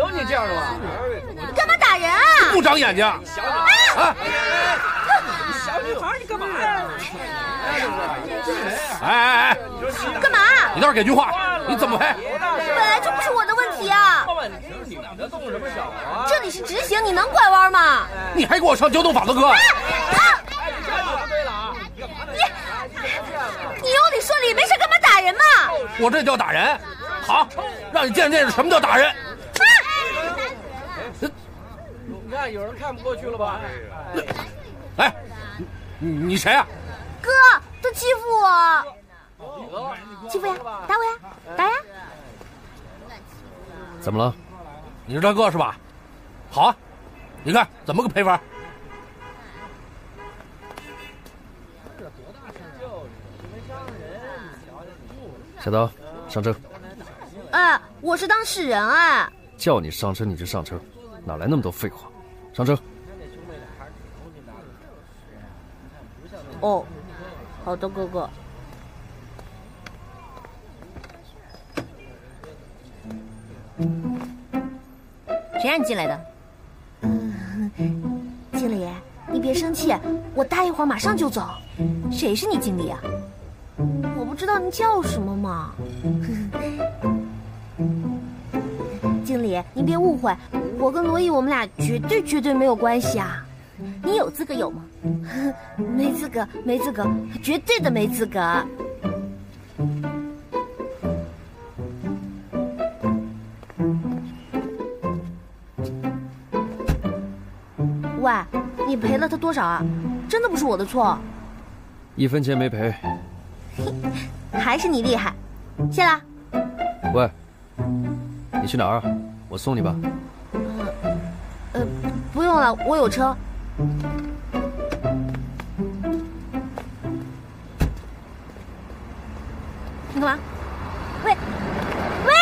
有你这样的吗？你干嘛打人啊？不长眼睛！小女，啊！小女孩，你干嘛呀？哎哎哎！干嘛？你倒是给句话，你怎么赔？本来就不是我的问题啊！问题是你的动什么手啊？这里是直行，你能拐弯吗？你还给我上交通法则课？啊！哎，你答对了啊！你你有理说理，没事干嘛打人嘛？我这叫打人？好，让你见识见识什么叫打人。你看有人看不过去了吧？哎，你你谁啊？哥，他欺负我，欺负呀，打我呀，打呀！怎么了？你是他哥是吧？好啊，你看怎么个赔法？小刀，上车。哎，我是当事人哎。叫你上车你就上车，哪来那么多废话？上车。哦，好的，哥哥。谁让你进来的？嗯，经理，你别生气，我待一会儿马上就走。谁是你经理啊？我不知道你叫什么嘛。经理，您别误会，我跟罗毅我们俩绝对绝对没有关系啊。你有资格有吗？没资格，没资格，绝对的没资格。喂，你赔了他多少啊？真的不是我的错，一分钱没赔。还是你厉害。谢了。喂，你去哪儿？我送你吧。我有车。你干嘛？喂，喂！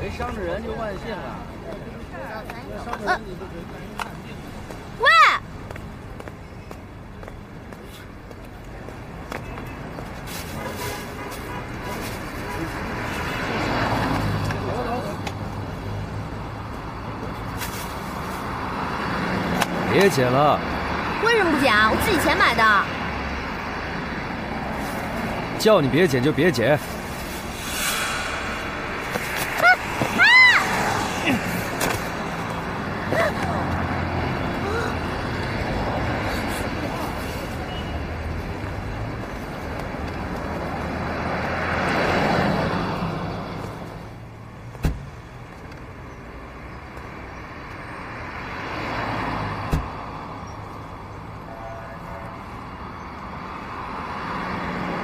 没伤着人就万幸了。呃，别捡了，为什么不捡啊？我自己钱买的。叫你别捡就别捡。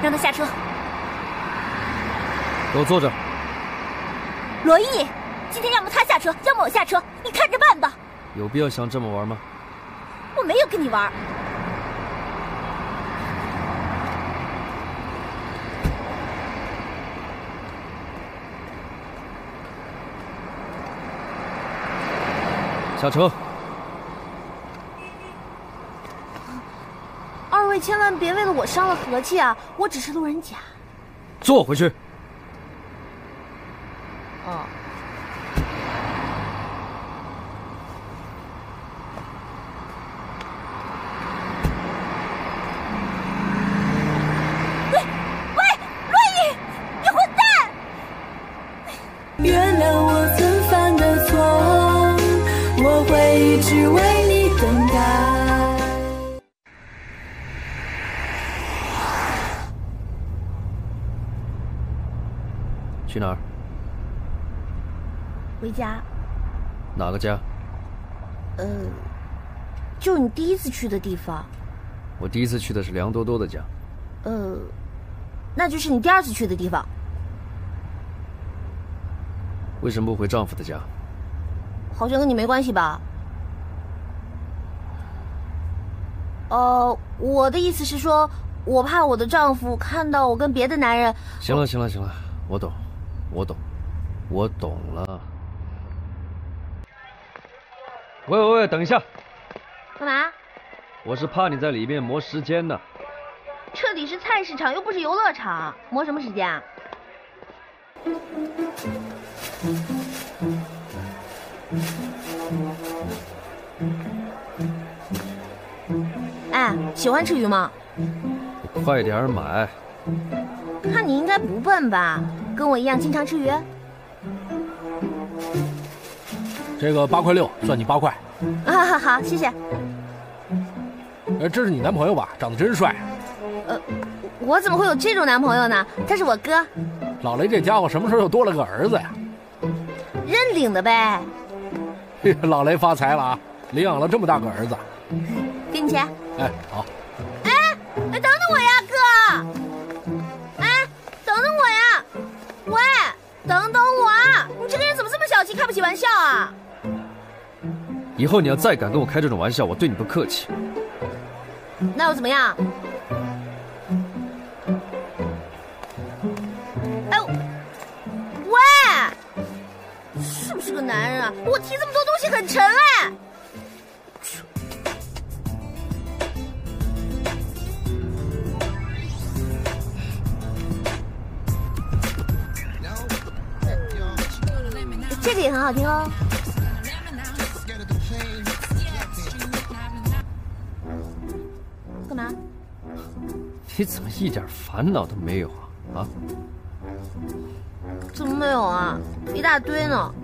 让他下车。给我坐着。罗毅，今天要么他下车，要么我下车，你看着办吧。有必要想这么玩吗？我没有跟你玩。下车。二位千万别为了我伤了和气啊！我只是路人甲。坐回去。哦。去哪儿？回家。哪个家？呃，就你第一次去的地方。我第一次去的是梁多多的家。呃，那就是你第二次去的地方。为什么不回丈夫的家？好像跟你没关系吧？呃，我的意思是说，我怕我的丈夫看到我跟别的男人。行了，行了，行了，我懂，我懂，我懂了。喂喂喂，等一下！干嘛？我是怕你在里面磨时间呢。这里是菜市场，又不是游乐场，磨什么时间啊？哎，喜欢吃鱼吗？你快点买。看你应该不笨吧，跟我一样经常吃鱼。这个八块六，算你八块。啊，好好，谢谢。呃，这是你男朋友吧？长得真帅。呃，我怎么会有这种男朋友呢？他是我哥。老雷这家伙什么时候又多了个儿子呀？认领的呗。老雷发财了啊！领养了这么大个儿子。给你钱。哎，好。等等我啊！你这个人怎么这么小气，开不起玩笑啊？以后你要再敢跟我开这种玩笑，我对你不客气。那又怎么样？哎，喂，是不是个男人啊？我提这么多东西很沉哎。也很好听哦。干嘛？你怎么一点烦恼都没有啊？啊？怎么没有啊？一大堆呢。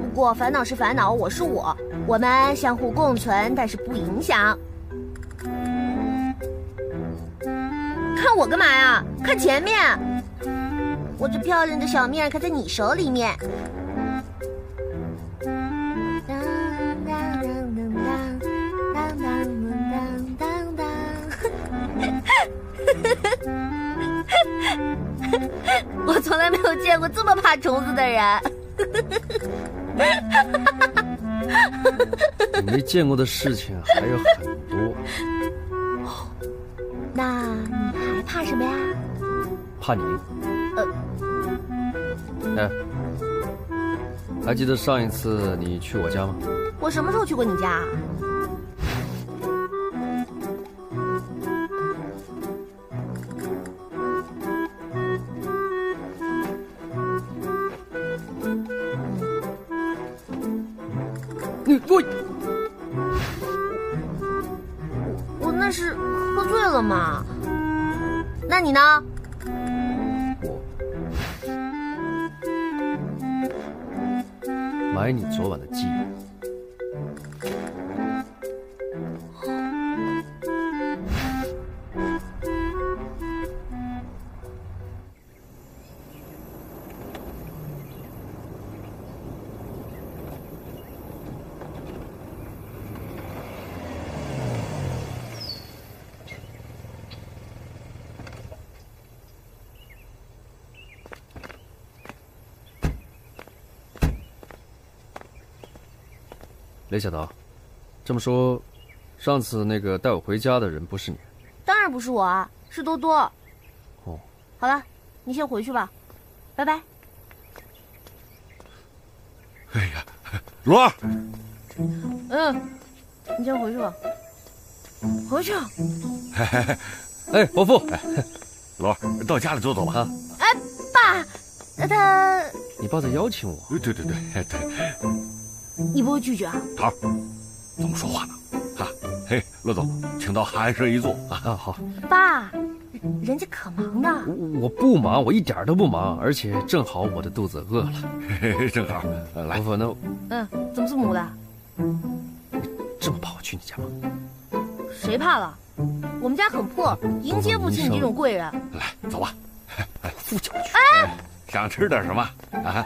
不过烦恼是烦恼，我是我，我们相互共存，但是不影响。看我干嘛呀？看前面，我这漂亮的小面可在你手里面。我从来没有见过这么怕虫子的人。没见过的事情还有很多。那你还怕什么呀？怕你。呃。哎，还记得上一次你去我家吗？我什么时候去过你家？你我我那是喝醉了嘛？那你呢？我买你昨晚的记忆。雷小桃，这么说，上次那个带我回家的人不是你？当然不是我啊，是多多。哦，好了，你先回去吧，拜拜。哎呀，罗儿，嗯，你先回去吧，回去。哎，伯父，罗儿，到家里坐坐吧。啊，哎，爸，那他，你爸在邀请我。对对对对，你不会拒绝啊？桃儿，怎么说话呢？啊，嘿，罗总，请到寒舍一坐啊。啊，好。爸，人家可忙呢。我我不忙，我一点都不忙，而且正好我的肚子饿了。嘿嘿，正好，来伯。父，那嗯，怎么这么无赖？这么怕我去你家吗？谁怕了？我们家很破，迎接不起你这种贵人。来，走吧。父叫我去。想吃点什么啊？